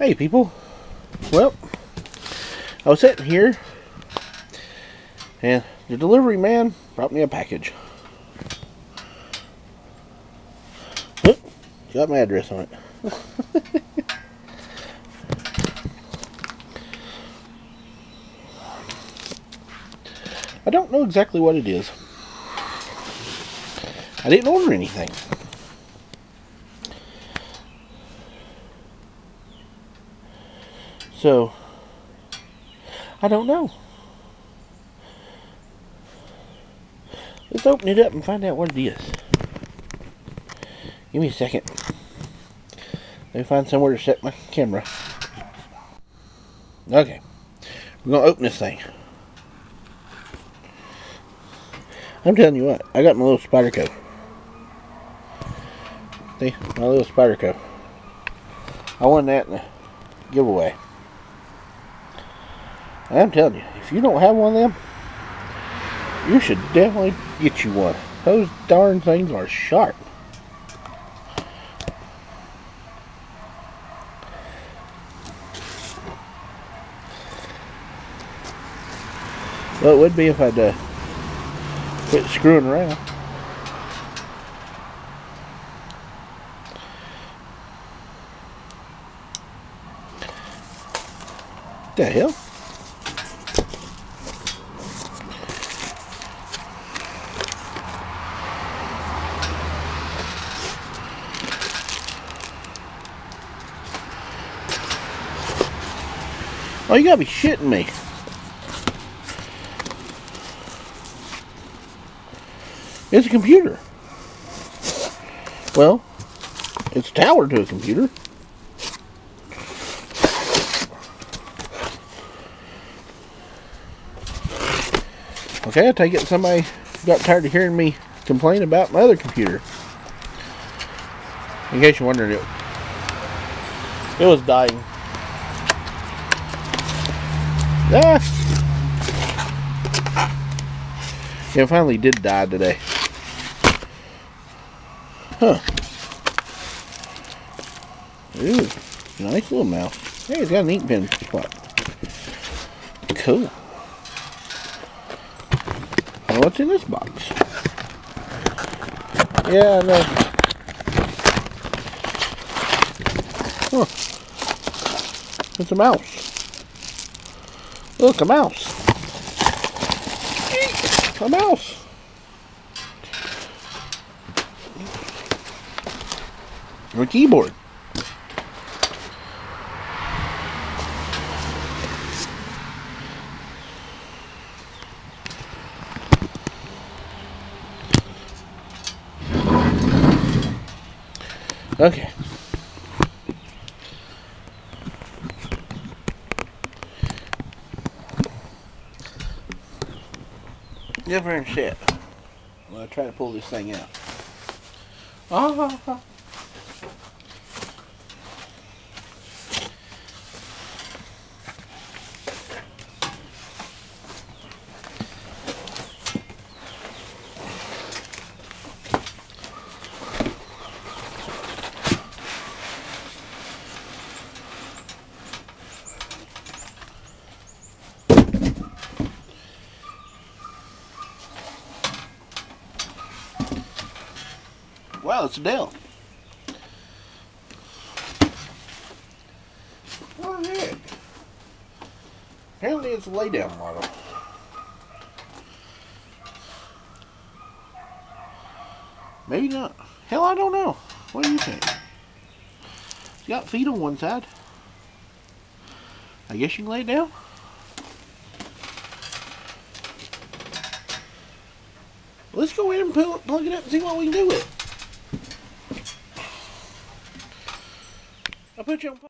Hey people. Well, I was sitting here and the delivery man brought me a package. Look, got my address on it. I don't know exactly what it is. I didn't order anything. So, I don't know. Let's open it up and find out what it is. Give me a second. Let me find somewhere to set my camera. Okay. We're going to open this thing. I'm telling you what, I got my little Spyderco. See, my little Spyderco. I won that in a giveaway. I'm telling you, if you don't have one of them, you should definitely get you one. Those darn things are sharp. Well, it would be if I'd uh, quit screwing around. the hell? Oh, you gotta be shitting me. It's a computer. Well, it's a tower to a computer. Okay, I take it somebody got tired of hearing me complain about my other computer. In case you're wondering, it, it was dying. Ah! Yeah, finally did die today. Huh. Ooh, nice little mouse. Hey, it's got an ink pen spot. Cool what's in this box? Yeah, no. Huh. It's a mouse. Look, a mouse. A mouse. A keyboard. Okay. Different shit. I'm gonna try to pull this thing out. Ah. Wow, it's a Dell. Oh heck. Apparently it's a laydown model. Maybe not. Hell, I don't know. What do you think? It's got feet on one side. I guess you can lay it down. Let's go in and plug it up and see what we can do with it. Put you on